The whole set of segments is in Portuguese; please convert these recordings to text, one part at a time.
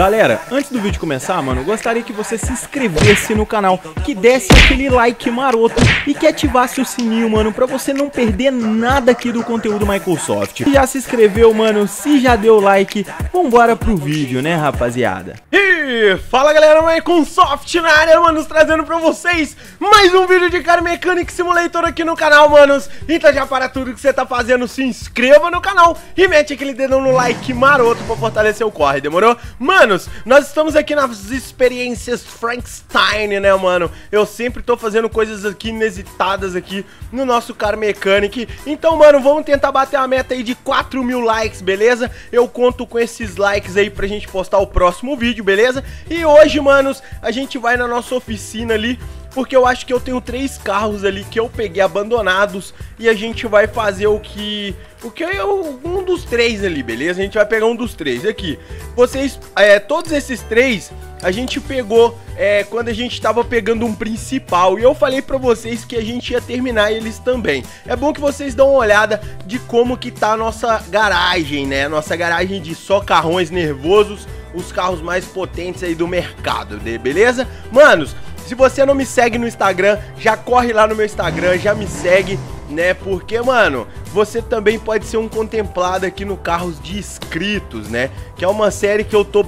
Galera, antes do vídeo começar, mano, gostaria que você se inscrevesse no canal, que desse aquele like maroto e que ativasse o sininho, mano, pra você não perder nada aqui do conteúdo Microsoft. Se já se inscreveu, mano, se já deu like, vambora pro vídeo, né, rapaziada? E fala galera, Microsoft na área, manos, trazendo pra vocês mais um vídeo de Car Mechanic Simulator aqui no canal, manos. Então já para tudo que você tá fazendo, se inscreva no canal e mete aquele dedão no like maroto pra fortalecer o corre, demorou? Mano, manos, nós estamos aqui nas experiências Frankenstein, né, mano? Eu sempre tô fazendo coisas aqui inusitadas aqui no nosso Car Mechanic. Então, mano, vamos tentar bater a meta aí de 4 mil likes, beleza? Eu conto com esses likes aí pra gente postar o próximo vídeo, beleza? E hoje, manos, a gente vai na nossa oficina ali porque eu acho que eu tenho três carros ali que eu peguei abandonados e a gente vai fazer o que o que é um dos três ali, beleza? A gente vai pegar um dos três aqui. Vocês, é, todos esses três, a gente pegou é, quando a gente estava pegando um principal. E eu falei pra vocês que a gente ia terminar eles também. É bom que vocês dão uma olhada de como que tá a nossa garagem, né? Nossa garagem de só carrões nervosos, os carros mais potentes aí do mercado, beleza? Manos, se você não me segue no Instagram, já corre lá no meu Instagram, já me segue né? Porque, mano, você também pode ser um contemplado aqui no Carros de Inscritos, né? Que é uma série que eu tô,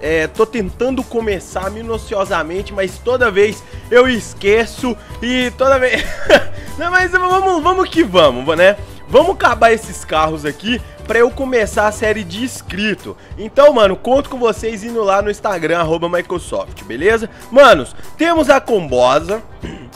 é, tô tentando começar minuciosamente, mas toda vez eu esqueço e toda vez... Não, mas vamos, vamos que vamos, né? Vamos acabar esses carros aqui pra eu começar a série de inscrito. Então, mano, conto com vocês indo lá no Instagram, Microsoft, beleza? Manos, temos a Combosa...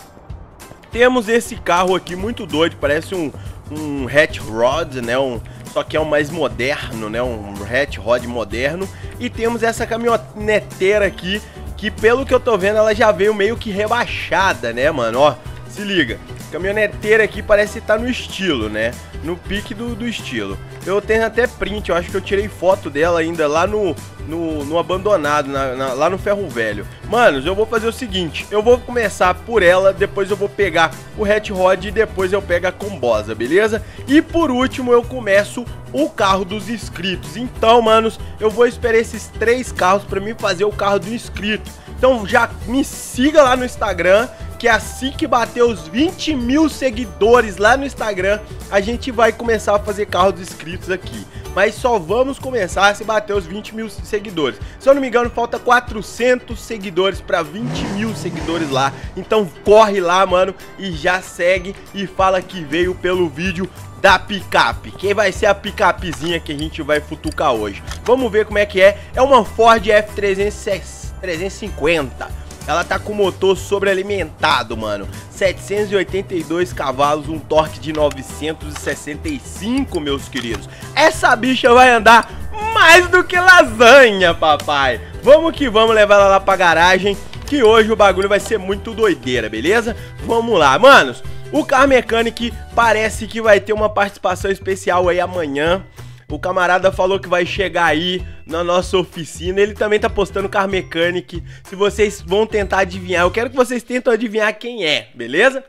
Temos esse carro aqui muito doido, parece um, um hatch rod, né? Um, só que é um mais moderno, né? Um hatch rod moderno. E temos essa caminhoneteira aqui, que pelo que eu tô vendo, ela já veio meio que rebaixada, né, mano? Ó, se liga. Caminhoneteira aqui parece estar tá no estilo, né? No pique do, do estilo. Eu tenho até print, eu acho que eu tirei foto dela ainda lá no, no, no abandonado, na, na, lá no ferro velho. Manos, eu vou fazer o seguinte, eu vou começar por ela, depois eu vou pegar o Hat Rod e depois eu pego a Combosa, beleza? E por último eu começo o carro dos inscritos. Então, manos, eu vou esperar esses três carros para mim fazer o carro do inscrito. Então já me siga lá no Instagram que assim que bater os 20 mil seguidores lá no Instagram, a gente vai começar a fazer carro dos inscritos aqui. Mas só vamos começar se bater os 20 mil seguidores. Se eu não me engano, falta 400 seguidores para 20 mil seguidores lá. Então corre lá, mano, e já segue e fala que veio pelo vídeo da picape. Quem vai ser a picapezinha que a gente vai futucar hoje? Vamos ver como é que é. É uma Ford F350. Ela tá com motor sobrealimentado, mano. 782 cavalos, um torque de 965, meus queridos. Essa bicha vai andar mais do que lasanha, papai. Vamos que vamos levar ela lá pra garagem, que hoje o bagulho vai ser muito doideira, beleza? Vamos lá, manos. O Car Mechanic parece que vai ter uma participação especial aí amanhã. O camarada falou que vai chegar aí na nossa oficina. Ele também tá postando Car Mechanic. Se vocês vão tentar adivinhar, eu quero que vocês tentem adivinhar quem é, beleza?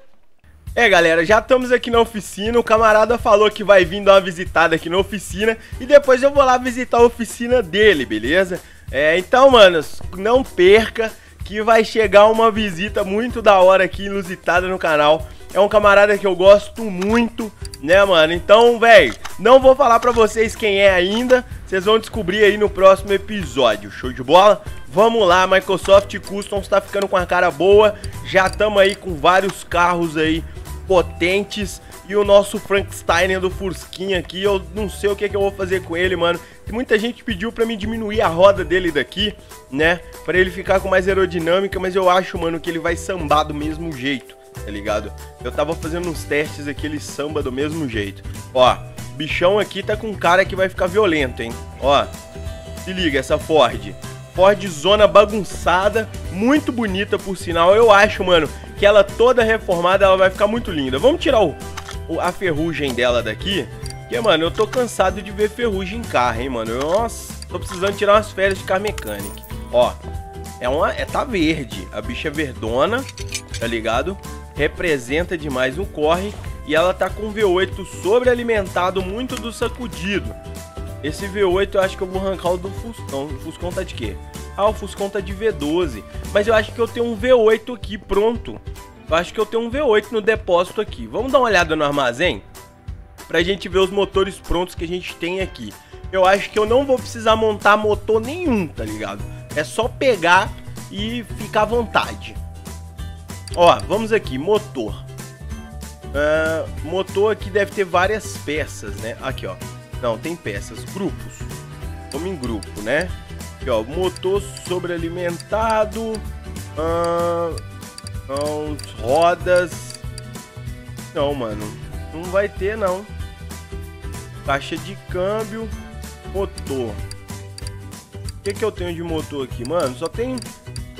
É, galera, já estamos aqui na oficina. O camarada falou que vai vir dar uma visitada aqui na oficina. E depois eu vou lá visitar a oficina dele, beleza? É, então, manos, não perca que vai chegar uma visita muito da hora aqui, inusitada no canal. É um camarada que eu gosto muito, né, mano? Então, velho, não vou falar pra vocês quem é ainda. Vocês vão descobrir aí no próximo episódio. Show de bola? Vamos lá, Microsoft Customs tá ficando com a cara boa. Já estamos aí com vários carros aí potentes. E o nosso Frankenstein do Fusquinha aqui, eu não sei o que, é que eu vou fazer com ele, mano. Muita gente pediu pra mim diminuir a roda dele daqui, né? Pra ele ficar com mais aerodinâmica, mas eu acho, mano, que ele vai sambar do mesmo jeito tá ligado? Eu tava fazendo uns testes aqui, ele samba do mesmo jeito. Ó, bichão aqui tá com cara que vai ficar violento, hein? Ó, se liga, essa Ford. Ford zona bagunçada, muito bonita por sinal. Eu acho, mano, que ela toda reformada, ela vai ficar muito linda. Vamos tirar o, o a ferrugem dela daqui. Porque, mano, eu tô cansado de ver ferrugem em carro, hein, mano. Nossa, tô precisando tirar umas férias de car mecânica. Ó, é uma, é, tá verde. A bicha é verdona, tá ligado? Representa demais o corre e ela tá com V8 sobrealimentado muito do sacudido. Esse V8 eu acho que eu vou arrancar o do Fuscão. O Fuscão tá de quê? Ah, o Fuscão tá de V12. Mas eu acho que eu tenho um V8 aqui pronto. Eu acho que eu tenho um V8 no depósito aqui. Vamos dar uma olhada no armazém? Pra gente ver os motores prontos que a gente tem aqui. Eu acho que eu não vou precisar montar motor nenhum, tá ligado? É só pegar e ficar à vontade. Ó, vamos aqui, motor. Uh, motor aqui deve ter várias peças, né? Aqui, ó. Não, tem peças. Grupos. Vamos em grupo, né? Aqui, ó. Motor sobrealimentado. Uh, rodas. Não, mano. Não vai ter, não. Caixa de câmbio. Motor. O que, que eu tenho de motor aqui, mano? Só tem...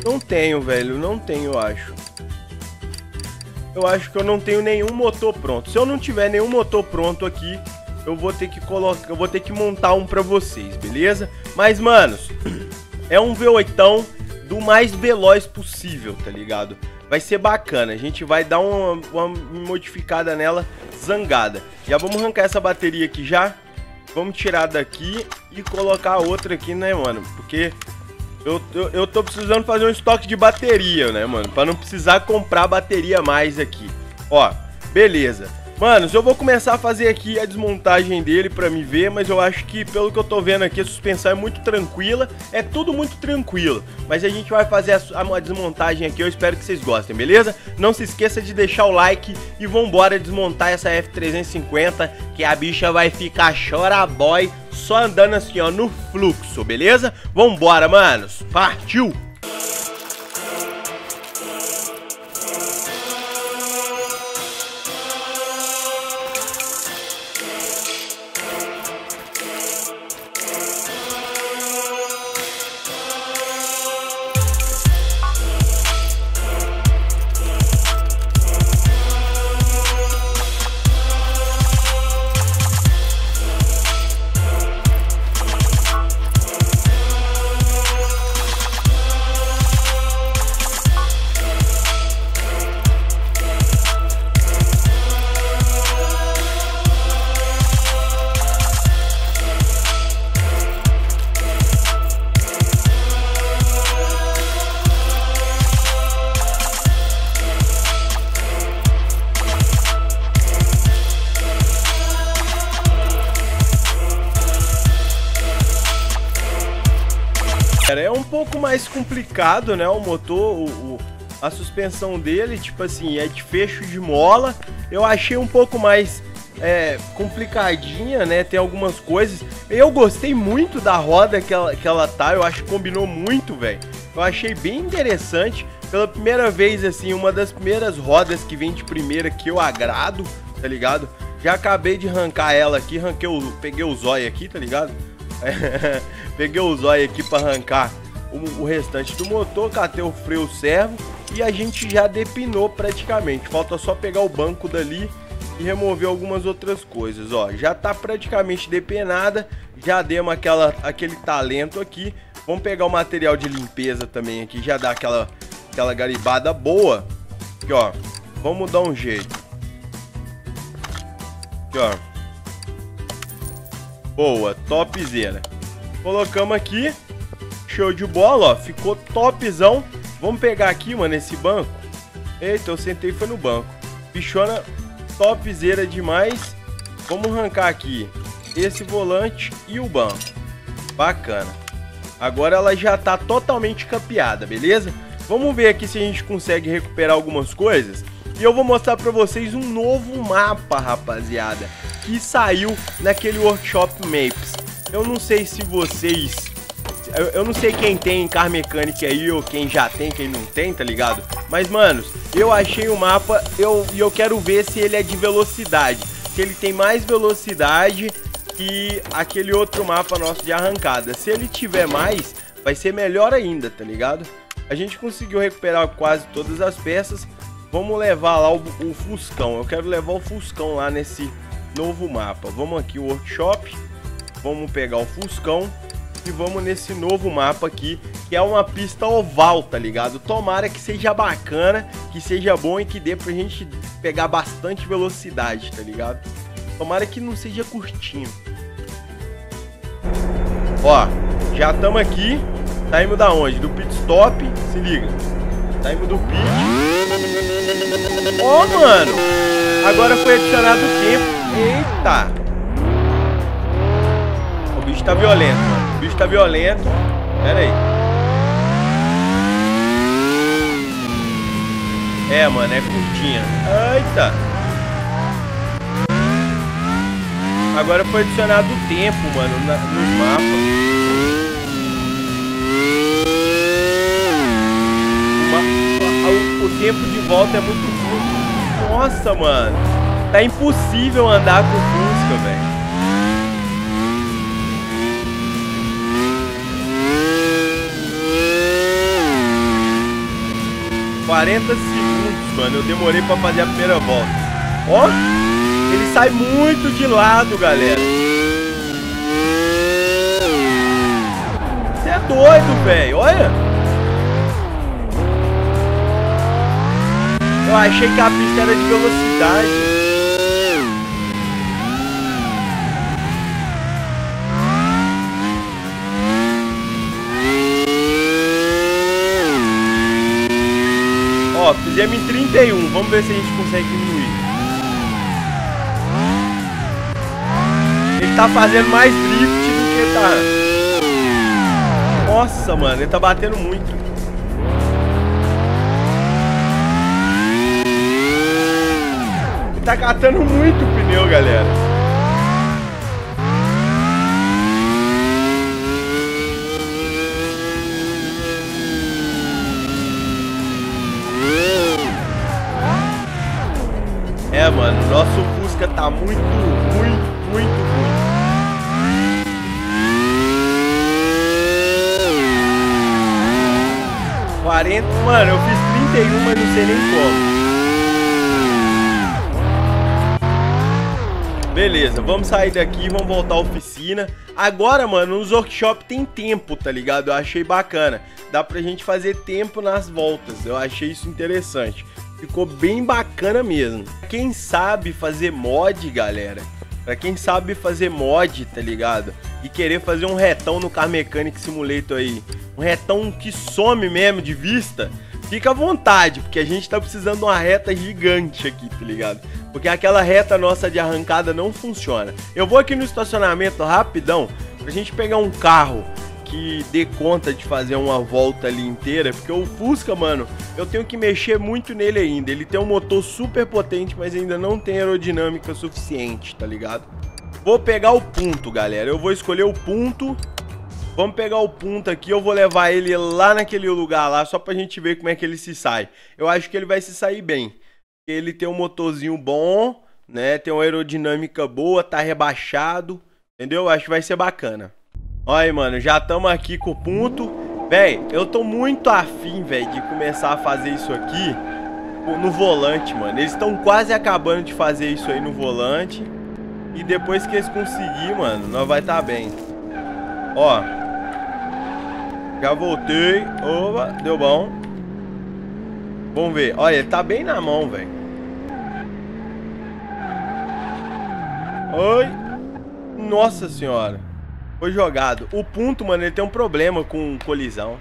Não tenho, velho. Não tenho, eu acho eu acho que eu não tenho nenhum motor pronto. Se eu não tiver nenhum motor pronto aqui, eu vou ter que colocar, eu vou ter que montar um para vocês, beleza? Mas manos, é um V8 do mais veloz possível, tá ligado? Vai ser bacana, a gente vai dar uma, uma modificada nela zangada. Já vamos arrancar essa bateria aqui já. Vamos tirar daqui e colocar outra aqui, né, mano? Porque eu, eu, eu tô precisando fazer um estoque de bateria, né, mano? Pra não precisar comprar bateria mais aqui. Ó, beleza. Manos, eu vou começar a fazer aqui a desmontagem dele pra me ver, mas eu acho que, pelo que eu tô vendo aqui, a suspensão é muito tranquila. É tudo muito tranquilo. Mas a gente vai fazer a, a desmontagem aqui, eu espero que vocês gostem, beleza? Não se esqueça de deixar o like e vambora desmontar essa F350, que a bicha vai ficar chora boy só andando assim, ó, no fluxo, beleza? Vambora, manos. Partiu! É um pouco mais complicado, né? O motor, o, o, a suspensão dele, tipo assim, é de fecho de mola. Eu achei um pouco mais é, complicadinha, né? Tem algumas coisas. Eu gostei muito da roda que ela, que ela tá, eu acho que combinou muito, velho. Eu achei bem interessante. Pela primeira vez, assim, uma das primeiras rodas que vem de primeira que eu agrado, tá ligado? Já acabei de arrancar ela aqui, arranquei o, peguei o zóio aqui, tá ligado? Peguei o zóio aqui para arrancar o, o, restante do motor, catei o freio servo e a gente já depinou praticamente. Falta só pegar o banco dali e remover algumas outras coisas, ó. Já tá praticamente depenada, já demos aquela, aquele talento aqui. Vamos pegar o material de limpeza também aqui, já dá aquela, aquela garibada boa. Aqui, ó. Vamos dar um jeito. Aqui, ó. Boa, topzera. Colocamos aqui. Show de bola, ó. Ficou topzão. Vamos pegar aqui, mano, esse banco. Eita, eu sentei foi no banco. Bichona topzera demais. Vamos arrancar aqui esse volante e o banco. Bacana. Agora ela já tá totalmente capeada, beleza? Vamos ver aqui se a gente consegue recuperar algumas coisas. E eu vou mostrar pra vocês um novo mapa, rapaziada. Que saiu naquele Workshop Maps. Eu não sei se vocês... Eu, eu não sei quem tem car mecânica aí ou quem já tem, quem não tem, tá ligado? Mas, manos, eu achei o mapa e eu, eu quero ver se ele é de velocidade. Se ele tem mais velocidade que aquele outro mapa nosso de arrancada. Se ele tiver mais, vai ser melhor ainda, tá ligado? A gente conseguiu recuperar quase todas as peças. Vamos levar lá o, o Fuscão. Eu quero levar o Fuscão lá nesse novo mapa. Vamos aqui o workshop. Vamos pegar o Fuscão. E vamos nesse novo mapa aqui, que é uma pista oval, tá ligado? Tomara que seja bacana, que seja bom e que dê pra gente pegar bastante velocidade, tá ligado? Tomara que não seja curtinho. Ó, já estamos aqui. Indo da onde? Do pit stop. Se liga. Indo do pit. Ó, oh, mano. Agora foi adicionado o tempo. Eita. O bicho tá violento, mano. O bicho tá violento. Pera aí. É, mano, é curtinha. Eita. Agora foi adicionado o tempo, mano, na, nos mapas. o, o tempo de volta é muito curto. Nossa, mano. Tá impossível andar com o Fusca, velho. 40 segundos, mano. Eu demorei pra fazer a primeira volta. Ó, ele sai muito de lado, galera. Você é doido, velho. Olha. Eu achei que a pista era de velocidade. Fizemos em 31. Vamos ver se a gente consegue diminuir. Ele tá fazendo mais drift do que tá. Nossa, mano, ele tá batendo muito. Ele tá catando muito o pneu, galera. Mano, nosso Fusca tá muito ruim, muito ruim. Quarenta, mano, eu fiz 31, mas não sei nem como. Beleza, vamos sair daqui, vamos voltar à oficina. Agora, mano, nos workshop tem tempo, tá ligado? Eu achei bacana. Dá pra gente fazer tempo nas voltas. Eu achei isso interessante. Ficou bem bacana mesmo. Quem sabe fazer mod, galera, Pra quem sabe fazer mod, tá ligado? E querer fazer um retão no Car Mechanic Simulator aí. Um retão que some mesmo de vista. Fica à vontade, porque a gente tá precisando de uma reta gigante aqui, tá ligado? Porque aquela reta nossa de arrancada não funciona. Eu vou aqui no estacionamento rapidão pra gente pegar um carro que dê conta de fazer uma volta ali inteira, porque o Fusca, mano, eu tenho que mexer muito nele ainda. Ele tem um motor super potente, mas ainda não tem aerodinâmica suficiente, tá ligado? Vou pegar o ponto, galera. Eu vou escolher o ponto. Vamos pegar o ponto aqui, eu vou levar ele lá naquele lugar lá, só pra gente ver como é que ele se sai. Eu acho que ele vai se sair bem. Ele tem um motorzinho bom, né? Tem uma aerodinâmica boa, tá rebaixado, entendeu? Acho que vai ser bacana. Olha aí, mano, já estamos aqui com o ponto. Véi, eu tô muito afim, velho, de começar a fazer isso aqui no volante, mano. Eles estão quase acabando de fazer isso aí no volante. E depois que eles conseguirem, mano, nós vai estar tá bem. Ó. Já voltei. Opa, deu bom. Vamos ver. Olha, ele tá bem na mão, velho. Oi. Nossa senhora. Foi jogado. O ponto, mano, ele tem um problema com colisão.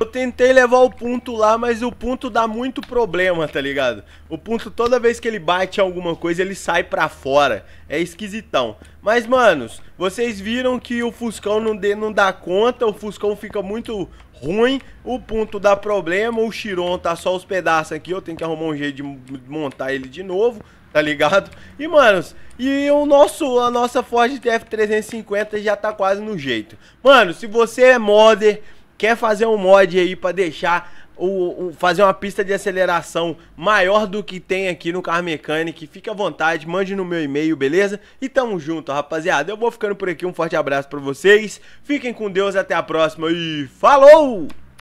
Eu tentei levar o ponto lá, mas o ponto dá muito problema, tá ligado? O ponto, toda vez que ele bate alguma coisa, ele sai pra fora. É esquisitão. Mas, manos, vocês viram que o Fuscão não, dê, não dá conta, o Fuscão fica muito ruim, o ponto dá problema, o Chiron tá só os pedaços aqui, eu tenho que arrumar um jeito de montar ele de novo tá ligado? E, manos, e o nosso, a nossa Ford TF350 já tá quase no jeito. Mano, se você é modder, quer fazer um mod aí pra deixar o, o, fazer uma pista de aceleração maior do que tem aqui no Car Mechanic, fique à vontade, mande no meu e-mail, beleza? E tamo junto, rapaziada. Eu vou ficando por aqui, um forte abraço pra vocês. Fiquem com Deus, até a próxima e falou!